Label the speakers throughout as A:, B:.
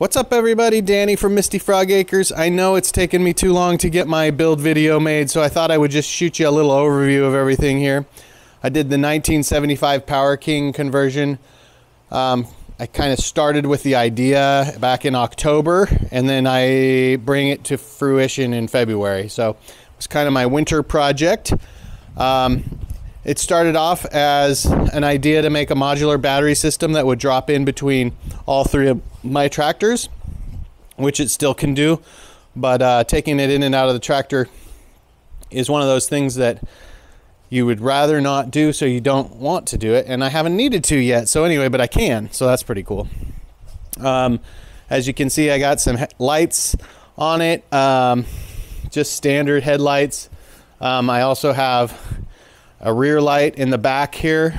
A: What's up everybody, Danny from Misty Frog Acres. I know it's taken me too long to get my build video made, so I thought I would just shoot you a little overview of everything here. I did the 1975 Power King conversion. Um, I kind of started with the idea back in October, and then I bring it to fruition in February. So it was kind of my winter project. Um, it started off as an idea to make a modular battery system that would drop in between all three of my tractors, which it still can do. But uh, taking it in and out of the tractor is one of those things that you would rather not do, so you don't want to do it. And I haven't needed to yet. So, anyway, but I can. So, that's pretty cool. Um, as you can see, I got some lights on it, um, just standard headlights. Um, I also have a rear light in the back here,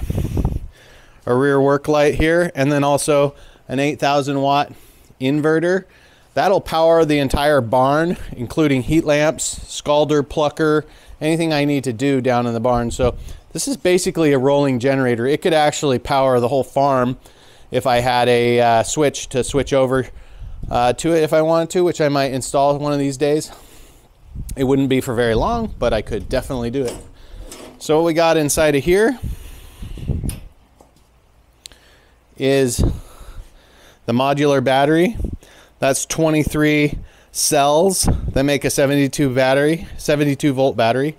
A: a rear work light here, and then also an 8000 watt inverter. That'll power the entire barn, including heat lamps, scalder, plucker, anything I need to do down in the barn. So this is basically a rolling generator. It could actually power the whole farm if I had a uh, switch to switch over uh, to it if I wanted to, which I might install one of these days. It wouldn't be for very long, but I could definitely do it. So what we got inside of here is the modular battery. That's 23 cells that make a 72 battery, 72 volt battery.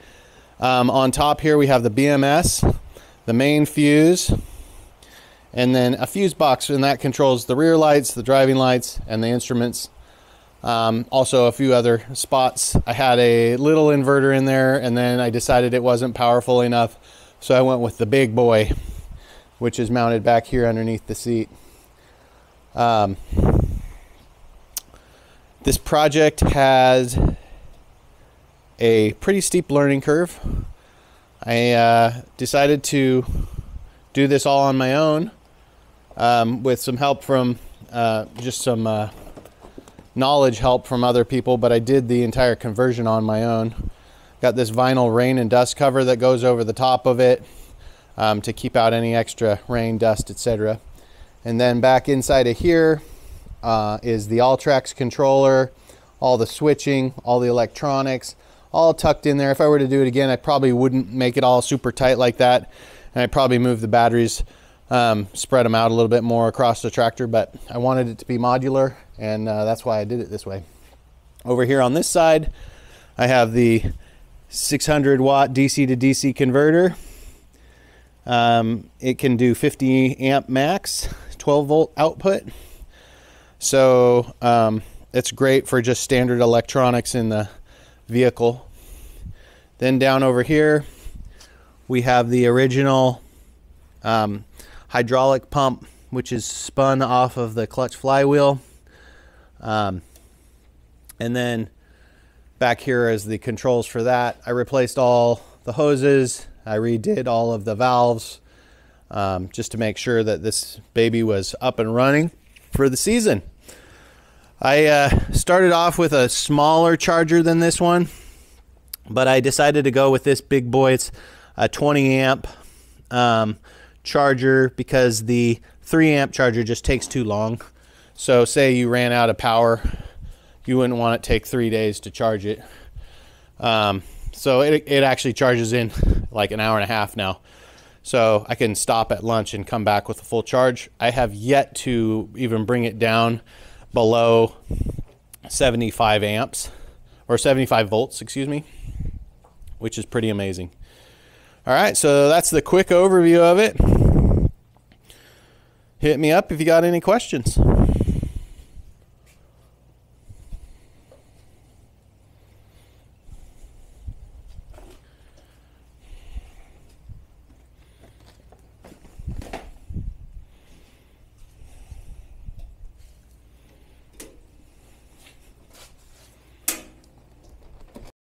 A: Um, on top here we have the BMS, the main fuse, and then a fuse box, and that controls the rear lights, the driving lights, and the instruments um, also, a few other spots. I had a little inverter in there, and then I decided it wasn't powerful enough, so I went with the big boy, which is mounted back here underneath the seat. Um, this project has a pretty steep learning curve. I uh, decided to do this all on my own um, with some help from uh, just some uh, knowledge help from other people, but I did the entire conversion on my own. Got this vinyl rain and dust cover that goes over the top of it um, to keep out any extra rain, dust, etc. And then back inside of here uh, is the Alltrax controller, all the switching, all the electronics, all tucked in there. If I were to do it again, I probably wouldn't make it all super tight like that. And I'd probably move the batteries, um, spread them out a little bit more across the tractor, but I wanted it to be modular and uh, that's why I did it this way. Over here on this side, I have the 600 watt DC to DC converter. Um, it can do 50 amp max, 12 volt output. So um, it's great for just standard electronics in the vehicle. Then down over here, we have the original um, hydraulic pump, which is spun off of the clutch flywheel. Um, and then back here is the controls for that. I replaced all the hoses. I redid all of the valves um, just to make sure that this baby was up and running for the season. I uh, started off with a smaller charger than this one, but I decided to go with this big boy. It's a 20 amp um, charger because the 3 amp charger just takes too long. So say you ran out of power, you wouldn't want it take three days to charge it. Um, so it, it actually charges in like an hour and a half now. So I can stop at lunch and come back with a full charge. I have yet to even bring it down below 75 amps or 75 volts, excuse me, which is pretty amazing. All right, so that's the quick overview of it. Hit me up if you got any questions.